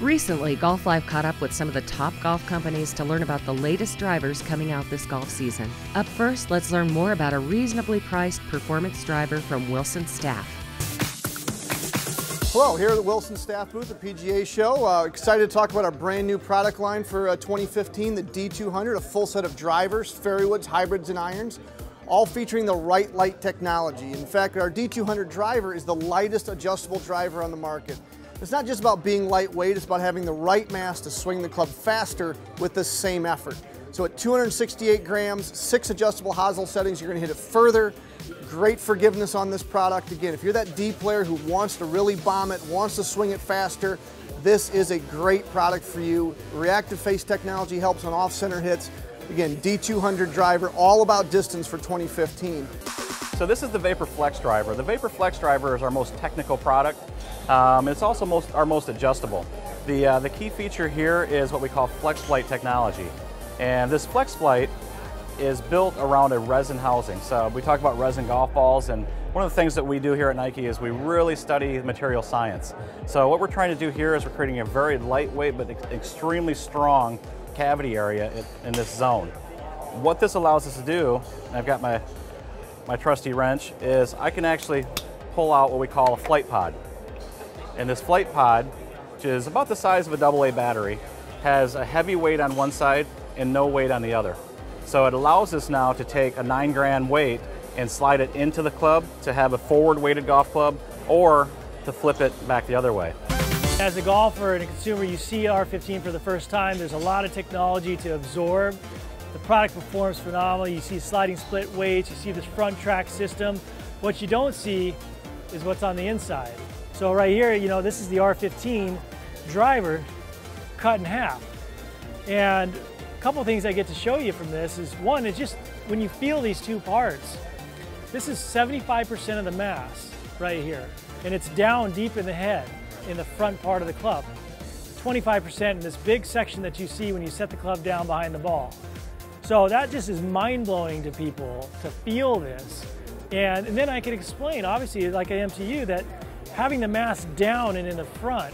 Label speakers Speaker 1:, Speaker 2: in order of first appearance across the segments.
Speaker 1: Recently, Golf Life caught up with some of the top golf companies to learn about the latest drivers coming out this golf season. Up first, let's learn more about a reasonably priced performance driver from Wilson Staff.
Speaker 2: Hello, here at the Wilson Staff booth at PGA Show. Uh, excited to talk about our brand new product line for uh, 2015, the D200, a full set of drivers, fairway hybrids, and irons, all featuring the Rite-Lite technology. In fact, our D200 driver is the lightest adjustable driver on the market. It's not just about being lightweight, it's about having the right mass to swing the club faster with the same effort. So at 268 grams, six adjustable hosel settings, you're gonna hit it further. Great forgiveness on this product. Again, if you're that D player who wants to really bomb it, wants to swing it faster, this is a great product for you. Reactive face technology helps on off-center hits. Again, D200 driver, all about distance for 2015.
Speaker 3: So this is the Vapor Flex driver. The Vapor Flex driver is our most technical product. Um, it's also most, our most adjustable. The, uh, the key feature here is what we call Flex Flight technology. And this Flex Flight is built around a resin housing. So we talk about resin golf balls and one of the things that we do here at Nike is we really study material science. So what we're trying to do here is we're creating a very lightweight but extremely strong cavity area in this zone. What this allows us to do, I've got my my trusty wrench, is I can actually pull out what we call a flight pod. And this flight pod, which is about the size of a AA battery, has a heavy weight on one side and no weight on the other. So it allows us now to take a nine grand weight and slide it into the club to have a forward weighted golf club or to flip it back the other way.
Speaker 4: As a golfer and a consumer, you see R15 for the first time. There's a lot of technology to absorb the product performs phenomenal. You see sliding split weights, you see this front track system. What you don't see is what's on the inside. So right here, you know, this is the R15 driver cut in half. And a couple things I get to show you from this is one, is just when you feel these two parts, this is 75% of the mass right here. And it's down deep in the head in the front part of the club. 25% in this big section that you see when you set the club down behind the ball. So that just is mind blowing to people to feel this. And, and then I can explain, obviously, like I am to you, that having the mass down and in the front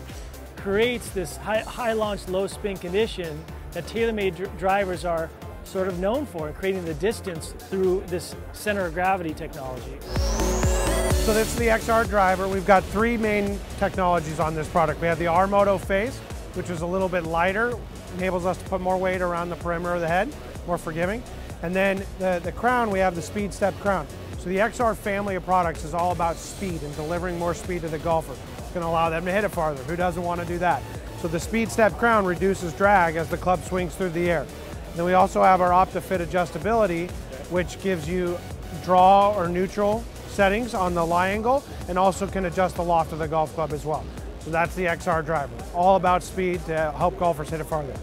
Speaker 4: creates this high, high launch, low spin condition that TaylorMade dr drivers are sort of known for, creating the distance through this center of gravity technology.
Speaker 5: So this is the XR driver. We've got three main technologies on this product. We have the R-Moto face, which is a little bit lighter, enables us to put more weight around the perimeter of the head more forgiving. And then the, the crown, we have the Speed Step crown. So the XR family of products is all about speed and delivering more speed to the golfer. It's going to allow them to hit it farther. Who doesn't want to do that? So the Speed Step crown reduces drag as the club swings through the air. Then we also have our OptiFit adjustability, which gives you draw or neutral settings on the lie angle and also can adjust the loft of the golf club as well. So that's the XR driver. All about speed to help golfers hit it farther.